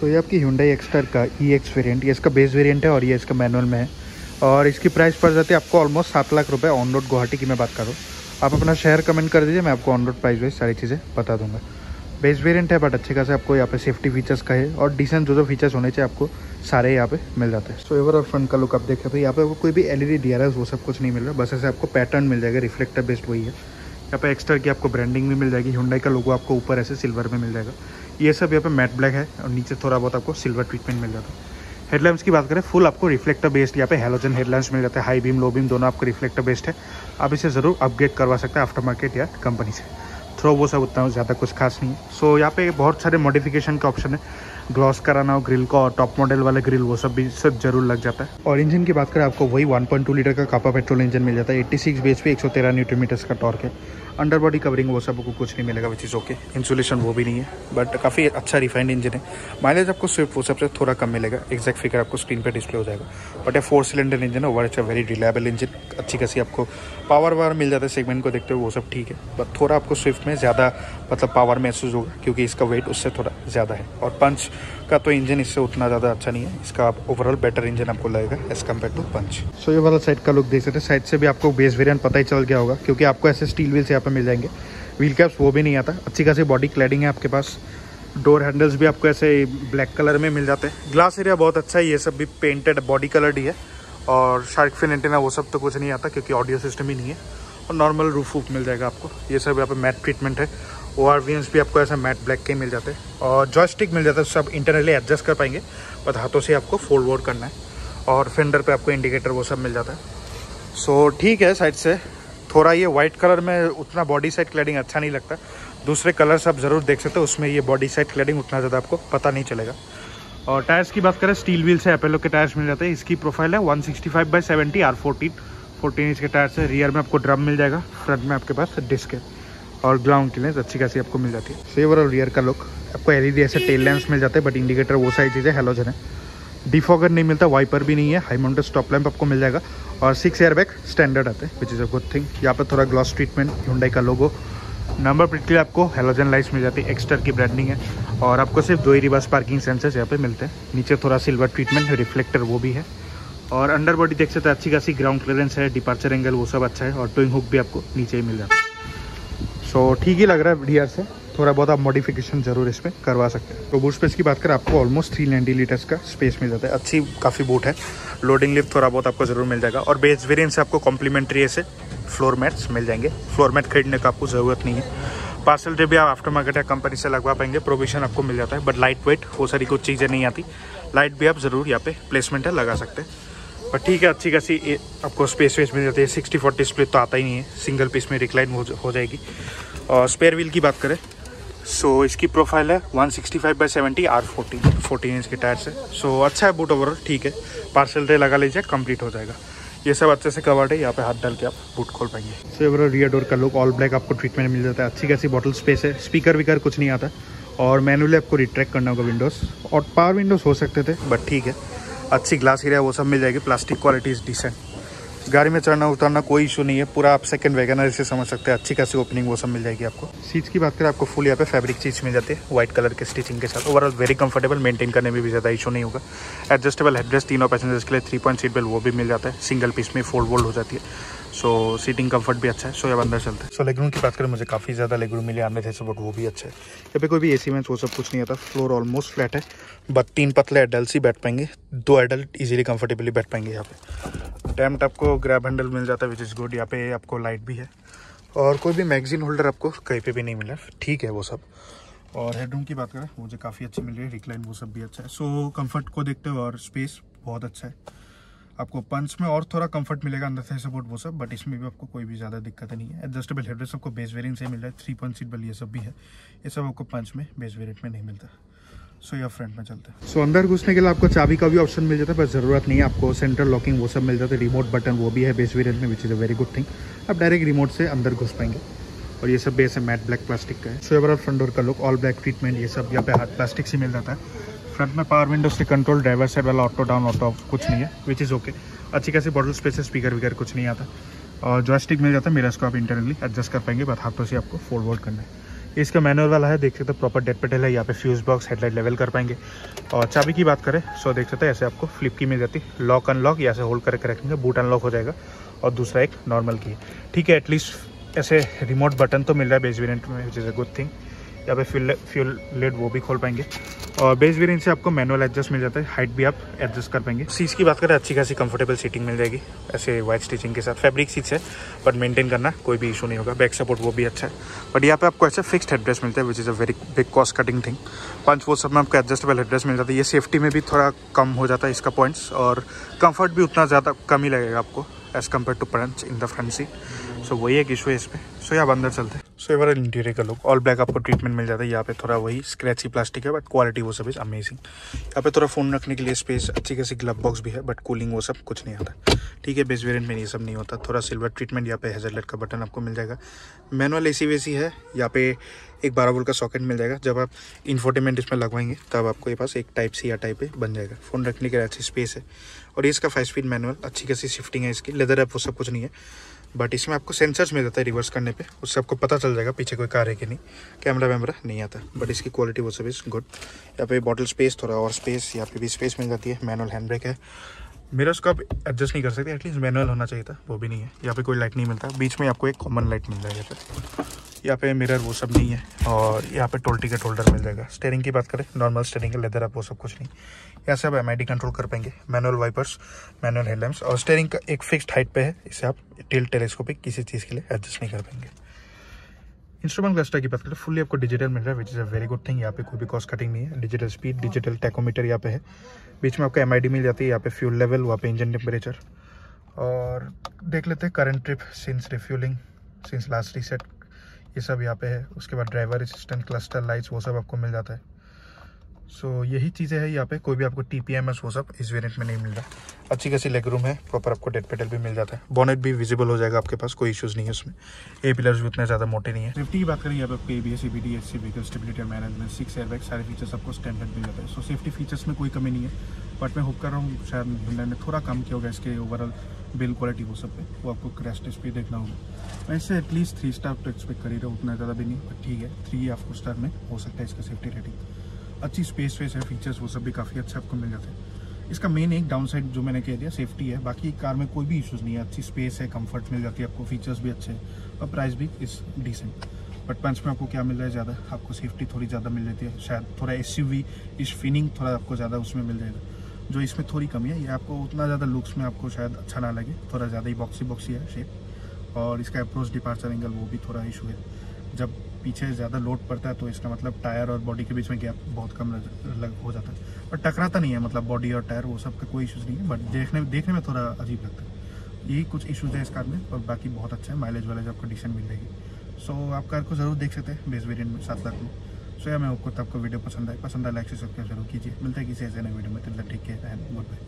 सो ये आपकी Hyundai Exter का ई एक्स वेरियंट ये इसका बेस वेरियंट है और ये इसका मैनुअल में है। और इसकी प्राइस पड़ जाती है आपको ऑलमोस्ट सात लाख रुपये ऑन रोड गुवाहाटी की मैं बात करूँ आप अपना शहर कमेंट कर दीजिए, मैं आपको ऑन रोड प्राइस वाइज सारी चीज़ें बता दूँगा। बेस वेरियंट है बट अच्छे खासे आपको यहाँ पे सेफ्टी फीचर्स का है और डिसेंट जो जो फीचर्स होने चाहिए आपको सारे यहाँ पे मिल जाते हैं। सो एवर और फ्रंट का लुक आप देखें भाई यहाँ पे आपको कोई भी एल ई वो सब कुछ नहीं मिल रहा। बस ऐसे आपको पैटर्न मिल जाएगा रिफ्लेक्टर बेस्ड वही है। यहाँ पे एक्स्ट्रा की आपको ब्रांडिंग भी मिल जाएगी हुंडई का लोगो आपको ऊपर ऐसे सिल्वर में मिल जाएगा। ये सब यहाँ पे मैट ब्लैक है और नीचे थोड़ा बहुत आपको सिल्वर ट्रीटमेंट मिल जाता है। हेडलाइंस की बात करें फुल आपको रिफ्लेक्टर बेस्ड यहाँ पे हेलोजन हेडलाइंस मिल जाता है। हाई बीम लो बीम दोनों आपको रिफ्लेक्टर बेस्ड है। आप इसे ज़रूर अपग्रेड करवा सकते हैं आफ्टर मार्केट या कंपनी से। थ्रो वो सब उतना ज़्यादा कुछ खास नहीं है। सो so, यहाँ पे बहुत सारे मॉडिफिकेशन के ऑप्शन है। ग्लॉस कराना हो ग्रिल को और टॉप मॉडल वाले ग्रिल वो सब भी सब ज़रूर लग जाता है। और इंजन की बात करें आपको वही 1.2 लीटर का कापा पेट्रोल इंजन मिल जाता है। 86 सिक्स बेस पे एक सौ तेरह न्यूट्रन मीटर्स का टॉर्क है। अंडर बॉडी कवरिंग वो सब कुछ नहीं मिलेगा विच इज़ ओके इंसुलेशन वो भी नहीं है बट काफ़ी अच्छा रिफाइंड इंजन है। माइलेज आपको स्विफ्ट वो सबसे थोड़ा कम मिलेगा एक्जैक्ट फिगर आपको स्क्रीन पर डिस्प्ले हो जाएगा। बट ये फोर सिलेंडर इंजन है ओवर अच्छा वेरी रिलायबल इंजन अच्छी खासी आपको पावर वावर मिल जाता है सेगमेंट को देखते हुए, वो सब ठीक है। बट थोड़ा आपको स्विफ्ट में ज़्यादा मतलब पावर महसूस होगा, क्योंकि इसका वेट उससे थोड़ा ज़्यादा है। और पंच का तो इंजन इससे उतना ज़्यादा अच्छा नहीं है, इसका ओवरऑल बेटर इंजन आपको लगेगा as compare to Punch so ये वाला साइड का लुक देख सकते हैं। साइड से भी आपको बेस वेरियंट पता ही चल गया होगा, क्योंकि आपको ऐसे स्टील व्हील से यहाँ पे मिल जाएँगे व्हील कैप्स वो भी नहीं आता। अच्छी खासी बॉडी क्लैडिंग है आपके पास। डोर हैंडल्स भी आपको ऐसे ब्लैक कलर में मिल जाते हैं। ग्लास एरिया बहुत अच्छा है ये सब भी पेंटेड बॉडी कलर ही है। और शार्क फिन एंटेना वो सब तो कुछ नहीं आता क्योंकि ऑडियो सिस्टम ही नहीं है। और नॉर्मल रूफ वूफ मिल जाएगा आपको। ये सब यहाँ पे मैट ट्रीटमेंट है। ओ आर भी आपको ऐसा मैट ब्लैक के मिल जाते हैं। और जॉयस्टिक मिल जाता है सब इंटरनली एडजस्ट कर पाएँगे। बट हाथों से आपको फोल्ड वोल्ड करना है। और फेंडर पे आपको इंडिकेटर वो सब मिल जाता है। सो so, ठीक है साइड से। थोड़ा ये वाइट कलर में उतना बॉडी साइड क्लैडिंग अच्छा नहीं लगता। दूसरे कलर्स आप ज़रूर देख सकते हो, उसमें ये बॉडी साइड क्लैडिंग उतना ज़्यादा आपको पता नहीं चलेगा। और टायर्स की बात करें स्टील व्हील से एपेलो के टायर्स मिल जाते हैं। इसकी प्रोफ़ाइल है 165 sixty five by seventy R fourteen fourteen inch के टायर्स है। रियर में आपको ड्रम मिल जाएगा फ्रंट में आपके पास डिस्क है। और ग्राउंड की लेंस अच्छी खासी आपको मिल जाती है। सेवर और रियर का लुक आपको एलईडी ऐसे टेल लैंप्स मिल जाते हैं बट इंडिकेटर वो सारी चीज़ें हेलोजन है। डिफॉगर नहीं मिलता वाइपर भी नहीं है। हाई माउंटेड स्टॉप लैंप आपको मिल जाएगा। और सिक्स एयर बैग स्टैंडर्ड आते हैं which is a good thing यहाँ पर थोड़ा ग्लॉस ट्रीटमेंट हुंडई का लोगो नंबर प्लेट के लिए आपको हेलोजन लाइट्स मिल जाती है एक्स्टर की ब्रांडिंग है. और आपको सिर्फ़ दो ही रिवर्स पार्किंग सेंसर्स यहाँ पे मिलते हैं. नीचे थोड़ा सिल्वर ट्रीटमेंट है रिफ्लेक्टर वो भी है. और अंडर बॉडी देख सकते हैं, अच्छी खासी ग्राउंड क्लियरेंस है डिपार्चर एंगल वो सब अच्छा है, और टोइंग हुक भी आपको नीचे ही मिल जाता है. सो ठीक ही लग रहा है डी से. थोड़ा बहुत आप मॉडिफिकेशन ज़रूर इसमें करवा सकते हैं। तो बूट स्पेस की बात करें, आपको ऑलमोस्ट थ्री नाइन्टी लीटर्स का स्पेस मिल जाता है। अच्छी काफ़ी बूट है। लोडिंग लिफ्ट थोड़ा बहुत आपको ज़रूर मिल जाएगा। और बेस वेरियंट से आपको कॉम्प्लीमेंट्री ऐसे फ्लोर मैट्स मिल जाएँगे। फ्लोर मैट खरीदने का आपको ज़रूरत नहीं है। पार्सल ट्रिप भी आप आफ्टर मार्केट या कंपनी से लगवा पाएँगे प्रोविज़न आपको मिल जाता है। बट लाइट वेट वो सारी कुछ चीज़ें नहीं आती। लाइट भी आप ज़रूर यहाँ पे प्लेसमेंट है, लगा सकते हैं। पर ठीक है, अच्छी खासी आपको स्पेस वेस मिल जाती है। सिक्सटी फोर्टी स्प्लिट तो आता ही नहीं है। सिंगल पीस में रिक्लाइन हो जाएगी। और स्पेयर व्हील की बात करें सो so, इसकी प्रोफ़ाइल है 165 sixty five by seventy R fourteen fourteen inch के टायर से सो so, अच्छा है बूट ओवरऑल ठीक है। पार्सल रे लगा लीजिए कंप्लीट हो जाएगा। ये सब अच्छे से कवर्ड है यहाँ पे हाथ डाल के आप बूट खोल पाएँगे। सो ओवरऑल रियर डोर का लुक ऑल ब्लैक आपको ट्रीटमेंट मिल जाता है। अच्छी खासी बॉटल स्पेस है स्पीकर विकर कुछ नहीं आता। और मैनुअली आपको रिट्रैक्ट करना होगा विंडोज़ और पावर विंडोज़ हो सकते थे बट ठीक है। अच्छी ग्लास एरिया वो सब मिल जाएगी प्लास्टिक क्वालिटी इज़ डिसेंट गाड़ी में चढ़ना, उतरना कोई इशू नहीं है। पूरा आप सेकंड वैगनर से समझ सकते हैं। अच्छी खासी ओपनिंग वो सब मिल जाएगी आपको। सीट्स की बात करें, आपको फुल यहाँ पे फैब्रिक चीज़ मिल जाती है। व्हाइट कलर के स्टिचिंग के साथ। ओवरऑल वेरी कंफर्टेबल मेंटेन करने में भी ज़्यादा इशू नहीं होगा। एडजस्टेबल हेडरेस्ट तीनों पैसेंजर्स के लिए थ्री पॉइंट सीट बेल्ट वो भी मिल जाता है। सिंगल पीस में फोल्ड वोल्ड हो जाती है। सो सीटिंग कंफर्ट भी अच्छा है। सो अब अंदर चलते हैं। सो लेगरूम की बात करें, मुझे काफ़ी ज़्यादा लेगरूम मिले। आने थे बट वो भी अच्छा है। यहाँ पे कोई भी एसी में वो सब कुछ नहीं आता। फ्लोर ऑलमोस्ट फ्लैट है। बट तीन पतले एडल्ट ही बैठ पाएँगे। दो एडल्ट इजीली कंफर्टेबली बैठ पाएँगे यहाँ पे। टैम्प आपको ग्रैब हैंडल मिल जाता है विच इज़ गुड यहाँ पे आपको लाइट भी है। और कोई भी मैगजीन होल्डर आपको कहीं पे भी नहीं मिला। ठीक है वो सब। और हेडरूम की बात करें मुझे काफ़ी अच्छी मिल रही है। रिक्लाइन वो सब भी अच्छा है। सो so, कंफर्ट को देखते हुए और स्पेस बहुत अच्छा है। आपको पंच में और थोड़ा कंफर्ट मिलेगा अंदर से सपोर्ट वो सब बट इसमें भी आपको कोई भी ज़्यादा दिक्कत नहीं है। एडजस्टेबल हेडरेस्ट आपको बेस वेरियंट से मिल रहा है। थ्री पॉइंट सीट बल ये सब भी है। ये सब आपको पंच में बेस वेरियंट में नहीं मिलता। सो या फ्रंट में चलते हैं। सो अंदर घुसने के लिए आपको चाबी का भी ऑप्शन मिल जाता है बस ज़रूरत नहीं है आपको। सेंट्रल लॉकिंग वो सब मिल जाता है रिमोट बटन वो भी है बेस वेरियंट में which is a very good thing आप डायरेक्ट रिमोट से अंदर घुस पाएँगे। और ये सब बेस है मैट ब्लैक प्लास्टिक का है। सो एवर फ्रंट डोर का लुक ऑल ब्लैक ट्रीटमेंट ये सब यहाँ पे हाथ प्लास्टिक से मिल जाता है। फ्रंट में पावर विंडो से कंट्रोल ड्राइवर साइड वाला ऑटो डाउन ऑटो ऑफ़ कुछ नहीं है विच इज़ ओके अच्छी खासी बॉटल स्पेस है स्पीकर विकर कुछ नहीं आता। और जॉयस्टिक मिल जाता है मेरा इसको आप इंटरनली एडजस्ट कर पाएँगे बट हाथों से आपको फोल्ड वोल्ड करना है। इसका मैनुअल वाला है, देख सकते हो प्रॉपर डेड पेटल है, यहाँ पे फ्यूज बॉक्स हेडलाइट लेवल कर पाएँगे। और चाबी की बात करें सो देख सकते हैं ऐसे आपको फ्लिप की मिल जाती लॉक अनलॉक यहाँ से होल्ड करके रखेंगे बूट अनलॉक हो जाएगा। और दूसरा एक नॉर्मल की ठीक है एटलीस्ट ऐसे रिमोट बटन तो मिल रहा है बेस वेरियंट में which is a good thing यहाँ पे फ्यूल फ्यूल लेड वो भी खोल पाएँगे। और बेस वेरियंट से आपको मैनुअल एडजस्ट मिल जाता है हाइट भी आप एडजस्ट कर पाएँगे। सीट्स की बात करें, अच्छी खासी कंफर्टेबल सीटिंग मिल जाएगी, ऐसे वाइट स्टिचिंग के साथ। फैब्रिक सीट्स है बट मेंटेन करना कोई भी इशू नहीं होगा। बैक सपोर्ट वो भी अच्छा है। बट यहाँ पे आपको ऐसा फिक्स्ड हेड्रेस मिलता है which is a very big cost cutting thing Punch वो सब में आपको एडजस्टेबल हेड्रेस मिल जाता है। ये सेफ्टी में भी थोड़ा कम हो जाता है इसका पॉइंट्स और कंफर्ट भी उतना ज़्यादा कम ही लगेगा आपको as compare to Punch in the front seat so वही एक इशू है इसमें सो यहाँ अंदर चलते हैं। सो बार इंटीरियर का लुक ऑल ब्लैक आपको ट्रीटमेंट मिल जाता है। यहाँ पे थोड़ा वही स्क्रैची प्लास्टिक है बट क्वालिटी वो सब इज़ अमेजिंग यहाँ पे थोड़ा फ़ोन रखने के लिए स्पेस अच्छी खासी ग्लव बॉक्स भी है बट कूलिंग वो सब कुछ नहीं आता। ठीक है बेस वेरियंट में ये सब नहीं होता। थोड़ा सिल्वर ट्रीटमेंट यहाँ पे हेजरलेट का बटन आपको मिल जाएगा। मैनुअल ए सी है। यहाँ पे एक बारह वोल्ट का सॉकेट मिल जाएगा। जब आप इन्फोटेमेंट इसमें लगवाएँगे, तब आपको ये पास एक टाइप सी या टाइप ए बन जाएगा। फ़ोन रखने के लिए अच्छी स्पेस है। और इसका फाइव स्पीड मैनुअल अच्छी खासी शिफ्टिंग है इसकी। लेदर ऐप वो सब कुछ नहीं है। बट इसमें आपको सेंसर्स मिल जाता है रिवर्स करने पे। उससे आपको पता चल जाएगा पीछे कोई कार है कि नहीं। कैमरा वैमरा नहीं आता। बट इसकी क्वालिटी वो सब इज़ गुड यहाँ पे बॉटल स्पेस थोड़ा और स्पेस यहाँ पे भी स्पेस मिल जाती है। मैनुअल हैंड ब्रेक है। मेरा उसको आप एडजस्ट नहीं कर सकते। एटलीस्ट मैनुअल होना चाहिए था। वो भी नहीं है। यहाँ पे कोई लाइट नहीं मिलता। बीच में आपको एक कॉमन लाइट मिल जाएगा यहाँ पे मिरर वो सब नहीं है, और यहाँ पे टोल टिकट होल्डर मिल जाएगा। स्टेयरिंग की बात करें नॉर्मल स्टेयरिंग का लेदर आप वो सब कुछ नहीं। यहाँ से आप एमआईडी कंट्रोल कर पाएँगे। मैनुअल वाइपर्स मैनुअल हेडलैम्प्स और स्टेयरिंग का एक फिक्स्ड हाइट पे है, इसे आप टिल टेलीस्कोपिक किसी चीज़ के लिए एडजस्ट नहीं कर पाएँगे। इंस्ट्रूमेंट क्लस्टर की बात करें फुल्ली आपको डिजिटल मिल रहा है which is a very good thing यहाँ पे कोई भी कॉस्ट कटिंग नहीं है। डिजिटल स्पीड डिजिटल टेकोमीटर यहाँ पे है। बीच में आपको एम मिल जाती है, यहाँ पे फ्यूल लेवल वहाँ पे इंजन टेम्परेचर और देख लेते हैं current trip since refuelling since last reset ये सब यहाँ पे है। उसके बाद ड्राइवर असिस्टेंट क्लस्टर लाइट्स वो सब आपको मिल जाता है। सो so, यही चीज़ें हैं यहाँ पे। कोई भी आपको टी पी एम एस वो सब इस वेरिएंट में नहीं मिल रहा। अच्छी खासी लेग रूम है। प्रॉपर आपको डेड पेडल भी मिल जाता है। बॉनेट भी विजिबल हो जाएगा आपके पास। कोई इश्यूज़ नहीं है उसमें। ए पिलर्स भी उतने ज़्यादा मोटे नहीं है। सेफ्टी की बात करें यहाँ पे आपको A B S C B D S C vehicle stability management six airbag सारे फीचर्स आपको स्टैंडर्ड मिल जाता है। सो सेफ्टी फीचर्स में कोई कमी नहीं है। बट मैं होप कर रहा हूँ शायद हिंडा ने थोड़ा कम किया होगा, इसके ओवरऑल बिल क्वालिटी वो सब पे। वो आपको क्रैश टेस्ट पे देखना होगा। वैसे एटलीस्ट थ्री स्टार तो एक्सपेक्ट कर ही रहा उतना ज़्यादा भी नहीं बट ठीक है थ्री या फोर स्टार में हो सकता है इसका सेफ्टी रेटिंग अच्छी स्पेस वेस है फीचर्स वो सब भी काफ़ी अच्छा आपको मिल जाते हैं। इसका मेन एक डाउन साइड जो मैंने कह दिया सेफ्टी है। बाकी कार में कोई भी इशूज़ नहीं है, अच्छी स्पेस है कंफर्ट मिल जाती है आपको फीचर्स भी अच्छे हैं, और प्राइस भी इस डिसेंट बट पंच में आपको क्या मिल रहा है ज़्यादा? आपको सेफ्टी थोड़ी ज़्यादा मिल जाती है, शायद थोड़ा एस इस फिनिंग थोड़ा आपको ज़्यादा उसमें मिल जाएगा। जो इसमें थोड़ी कमी है, ये आपको उतना ज़्यादा लुक्स में आपको शायद अच्छा ना लगे। थोड़ा ज़्यादा ही बॉक्सी बॉक्सी है शेप और इसका अप्रोच डिपार्चर एंगल वो भी थोड़ा इशू है। जब पीछे ज़्यादा लोड पड़ता है तो इसका मतलब टायर और बॉडी के बीच में गैप बहुत कम लग हो जाता है। पर टकराता नहीं है मतलब बॉडी और टायर वो सब का कोई इशूज़ नहीं है। बट देखने देखने में थोड़ा अजीब लगता है। यही कुछ इशूज़ है इस कार में, और बाकी बहुत अच्छा है। माइलेज वाइलेज आपको डिशन मिल जाएगी। सो आप कार को ज़रूर देख सकते हैं बेस वेरियंट में, सात लाख में। सो या मैं आपको तब को वीडियो पसंद आए पसंद आए लाइक से सब्सक्राइब ज़रूर कीजिए। मिलता है किसी ऐसे नए वीडियो में। तब तक ठीक है एंड गुड बाय